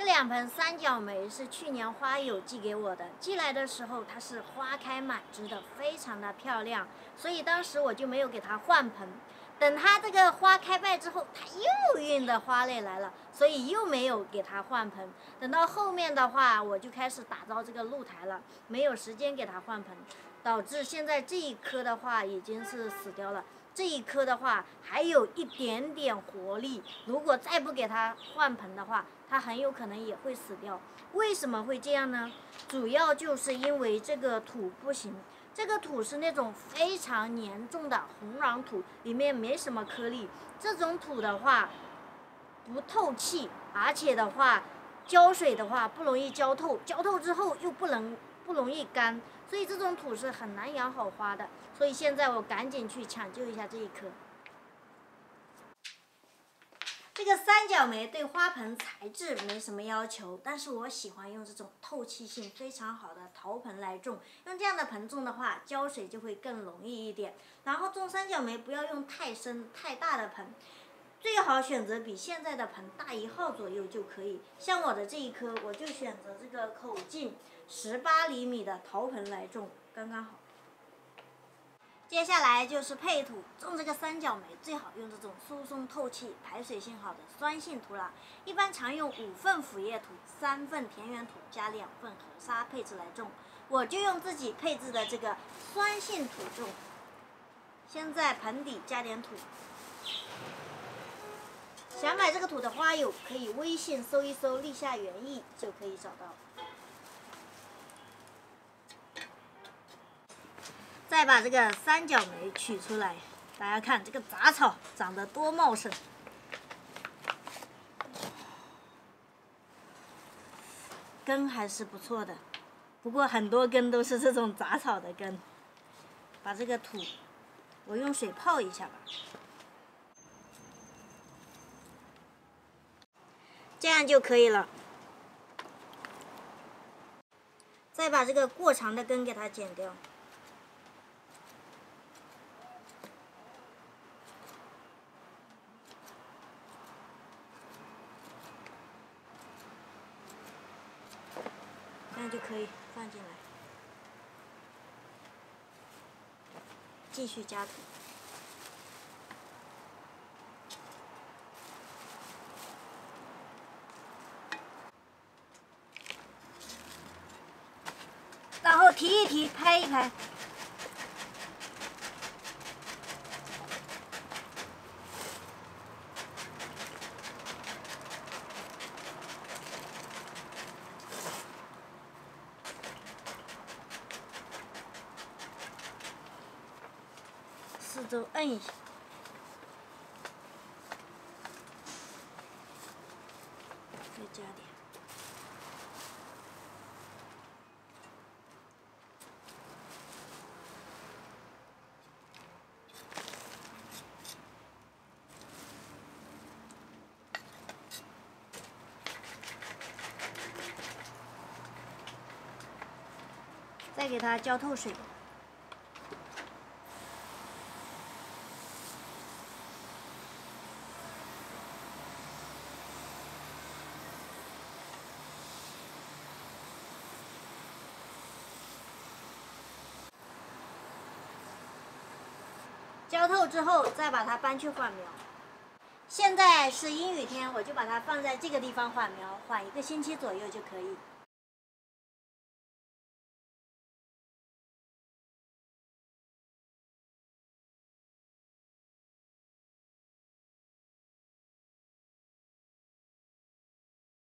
这两盆三角梅是去年花友寄给我的，寄来的时候它是花开满枝的，非常的漂亮，所以当时我就没有给它换盆。等它这个花开败之后，它又运的花蕾来了，所以又没有给它换盆。等到后面的话，我就开始打造这个露台了，没有时间给它换盆，导致现在这一棵的话已经是死掉了。这一棵的话还有一点点活力，如果再不给它换盆的话，它很有可能也会死掉。为什么会这样呢？主要就是因为这个土不行。这个土是那种非常粘重的红壤土，里面没什么颗粒。这种土的话不透气，而且的话浇水的话不容易浇透，浇透之后又不能不容易干，所以这种土是很难养好花的。所以现在我赶紧去抢救一下这一棵。这个三角梅对花盆材质没什么要求，但是我喜欢用这种透气性非常好的陶盆来种。用这样的盆种的话，浇水就会更容易一点。然后种三角梅不要用太深太大的盆，最好选择比现在的盆大一号左右就可以。像我的这一棵，我就选择这个口径十八厘米的陶盆来种，刚刚好。接下来就是配土，种这个三角梅最好用这种疏松透气、排水性好的酸性土壤。一般常用五份腐叶土、三份田园土加两份河沙配置来种。我就用自己配置的这个酸性土种。先在盆底加点土。想买这个土的花友可以微信搜一搜“立夏园艺”就可以找到。再把这个三角梅取出来，大家看这个杂草长得多茂盛，根还是不错的，不过很多根都是这种杂草的根。把这个土，我用水泡一下吧，这样就可以了。再把这个过长的根给它剪掉。这样就可以放进来，继续加土，然后提一提，拍一拍。四周摁一下，再加点，再给它浇透水。浇透之后，再把它搬去缓苗。现在是阴雨天，我就把它放在这个地方缓苗，缓一个星期左右就可以。